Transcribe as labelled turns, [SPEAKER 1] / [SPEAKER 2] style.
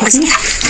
[SPEAKER 1] 我给你看。